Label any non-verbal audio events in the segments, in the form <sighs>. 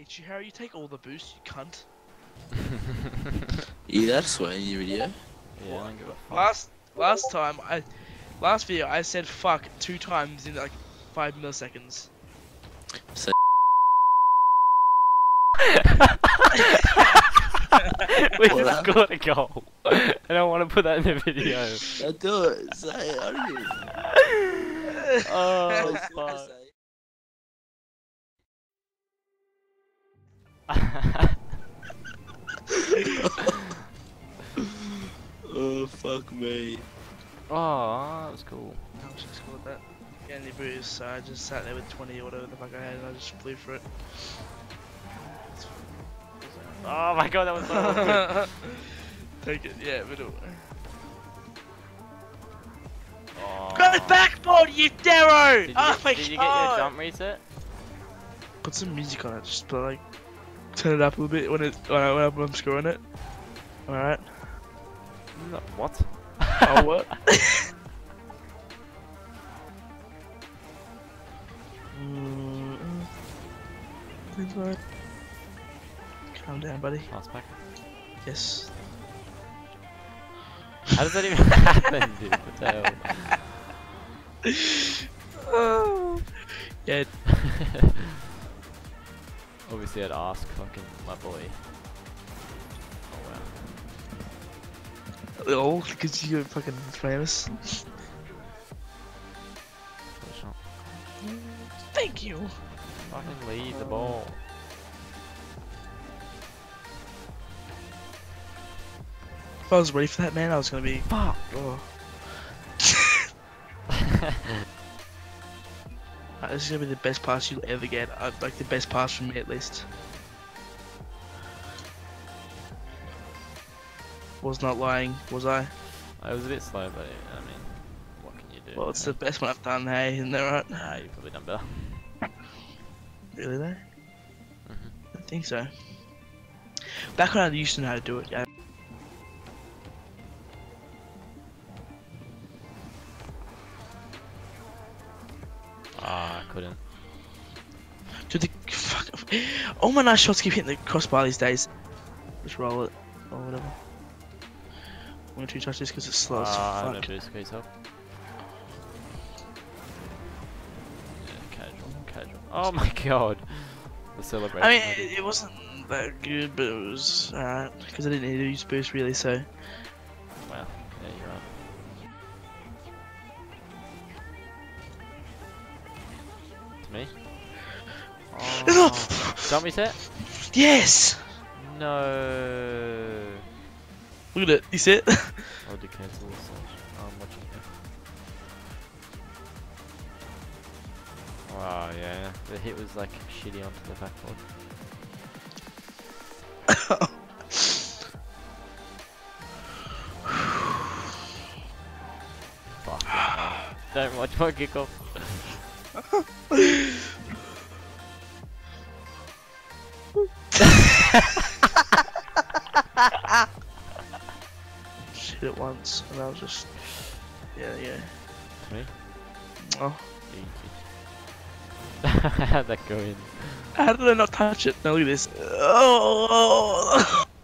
hate you, Harry. You take all the boost, you cunt. <laughs> You that swear in your video? Yeah, I don't give a fuck. Last last time I last video I said fuck two times in like five milliseconds. So <laughs> we Well, just that- scored a goal. I don't want to put that in the video. I do it. Say it. I don't give <laughs> Oh, fuck. Oh fuck me. oh, that was cool. I was just called that. Get any boost, so I just sat there with 20 or whatever the fuck I had and I just flew for it. Oh my god, that was so <laughs> awkward. Take it, yeah, middle. Oh. Go backboard, you Darrow! Did you, oh get, my did you get your jump reset? Put some music on it, just put like turn it up a little bit when it when, I, when I'm screwing it. Alright. No, what? <laughs> Oh what? Mm, Things right. Calm down, buddy. Pass back. Yes. How does that even <laughs> happen, dude? What the hell? <laughs> oh. Yeah, Obviously, I'd ask fucking my boy. Oh wow. oh, because you're fucking famous. What a shot. Thank you. Fucking lead the ball. If I was ready for that, man, I was gonna be. Fuck. Oh. This is gonna be the best pass you'll ever get. Uh, like the best pass from me, at least. Was not lying, was I? I was a bit slow, but I mean, what can you do? Well, it's the best one I've done. Hey, isn't that right? Nah, you've probably done better. Really though? Mhm. I think so. Back when I used to know how to do it, yeah. Dude, the fuck. All my nice shots keep hitting the crossbar these days. Just roll it or whatever. One or two touches because it's slow as Ah, no fuck. boost, please help. Yeah, casual, casual. Oh my <laughs> god. The celebration. I mean, it, it wasn't that good, but it was alright because I didn't need to use boost really. So Jump reset? yes, No. look at it. You see it? I'll do cancel this. uh, I'm watching it. Wow, yeah. The hit was like shitty onto the backboard. <laughs> Fuck. Don't watch my kickoff. <laughs> <laughs> Shit it once, and I was just yeah, yeah. Me? Oh. <laughs> How'd that go in? how did I not touch it? Now look at this. Oh. <laughs>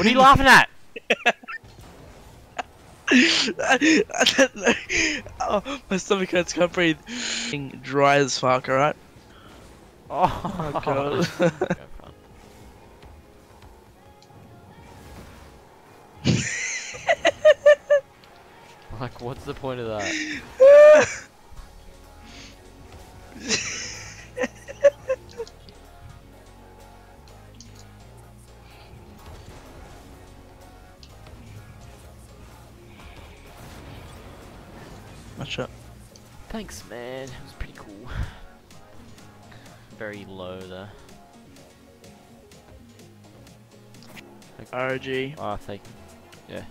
What are you laughing at? I, I don't know. Oh, my stomach hurts. Can't breathe. Dry as fuck. All right. Oh, oh <laughs> God. <laughs> Like, what's the point of that? <laughs> Much up. Thanks, man. It was pretty cool. Very low though. RG. Ah, taken. Yeah.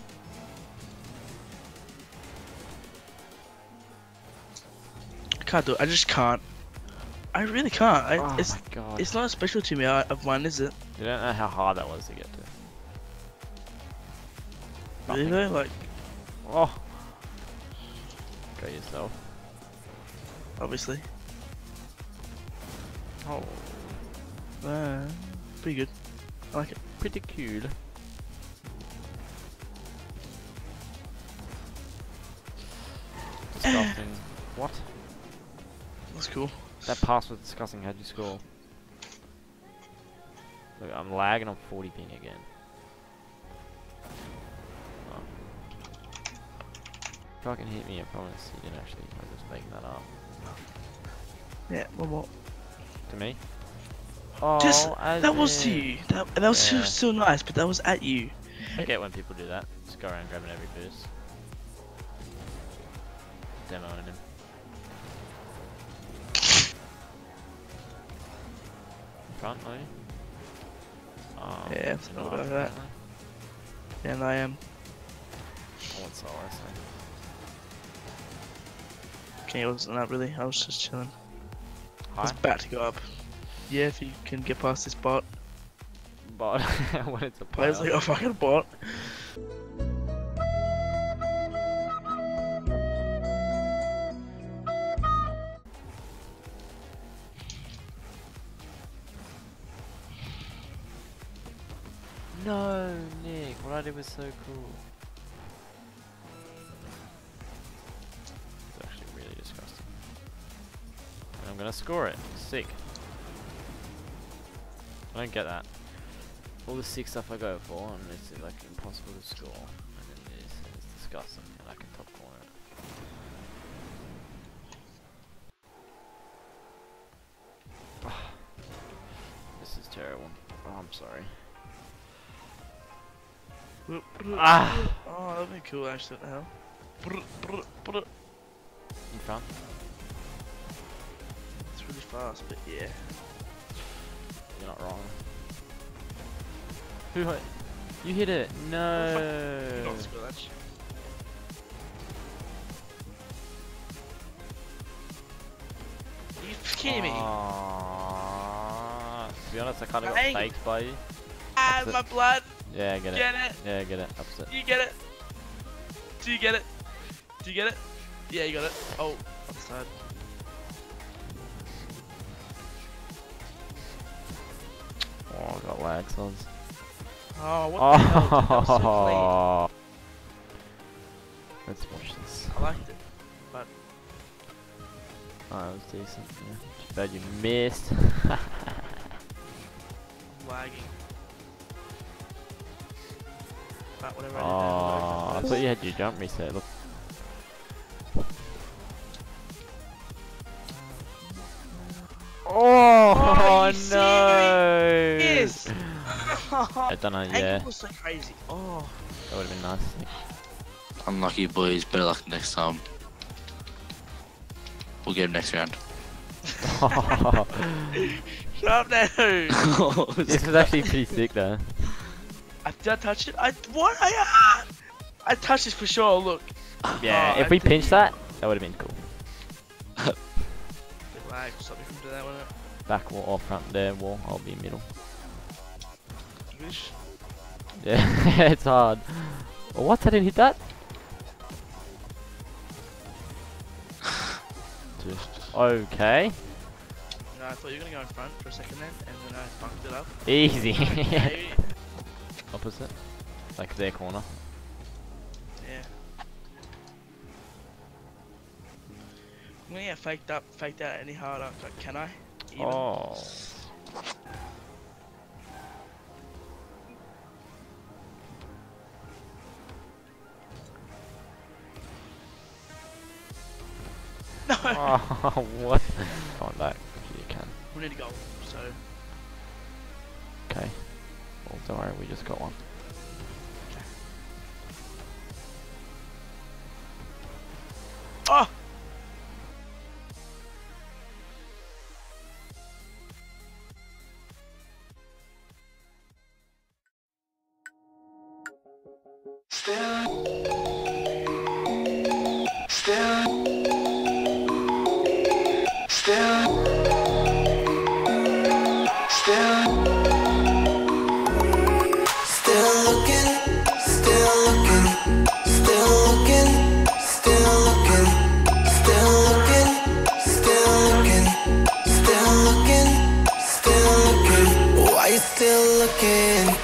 I can't do it. I just can't. I I really can't. I, oh it's my god. it's not special to me uh, of mine, is it? You don't know how hard that was to get to. Really Nothing. though? Like Oh. Go yourself. obviously. Oh. Uh, pretty good. I like it. Pretty cool. Disgusting. <laughs> what? That's cool. That pass was disgusting. How'd you score? Look, I'm lagging on 40 ping again. Fucking hit me, I promise. You didn't actually. I was just making that up. Yeah. One more. To me? Oh, Just that was to you. That that was still, Yeah. still nice, but that was at you. I get when people do that. Just go around grabbing every boost. Demoing him. Front, are you? Oh, Yeah, it's forgot not, about that. Yeah, and I am. I want solo, so. Okay, it wasn't that really. I was just chilling. I was about to go up. Yeah, if you can get past this bot. But <laughs> when it's a Players player. like a fucking bot. No, Nick, what I did was so cool. Gonna score it. Sick. I don't get that. All the sick stuff I go for, and it's like impossible to score. And then this, it's disgusting, and I can top corner it. <sighs> this is terrible. Oh, I'm sorry. Ah! Oh, that'd be cool actually. What the hell? Fast, but yeah. You're not wrong. Who hit? You hit it. No. Not score that shit. Are you kidding me? Aww. To be honest, I kind of got Dang. faked by you. ah, my blood. Yeah, I get it. Get it? Yeah, I get it. Upset. You get it? Do you get it? Do you get it? Yeah, you got it. Oh, upside. Oh, I got lag sods. Oh, what the hell? Dude, that was so. Oh. Let's watch this. I liked it. Oh, that was decent. Yeah. Too bad you missed. <laughs> Lagging. But whatever oh, I I thought you had your jump reset. Look. Oh, you oh, no! Yes. I don't know. Yeah, Ankle was so crazy. Oh. that would have been nice. Unlucky boys, better luck next time. We'll get him next round. <laughs> Shut up now. <laughs> this was actually pretty sick though. I, did I touch it? I what? I, ah! I touched this for sure. Look. Yeah, Oh, if I we did- pinched that, that would have been cool. Bit lag. Stop me from doing that, wouldn't it? Back wall or front there wall, I'll be middle. English. Yeah, <laughs> it's hard. Oh, what? I didn't hit that? Just <laughs> okay. No, I thought you were gonna go in front for a second then, and then I fucked it up. Easy. <laughs> Okay. Opposite. Like their corner. Yeah. I'm gonna get faked up, faked out any harder. Like, Can I? Even? Oh. Oh, <laughs> what? Come on back if you can. We need to go. So. Okay. Well, don't worry, we just got one. Oh. Still, still, Still looking?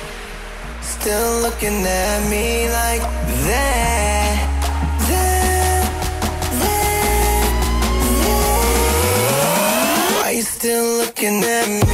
Still looking at me like that, that, that, that. Why you still looking at me?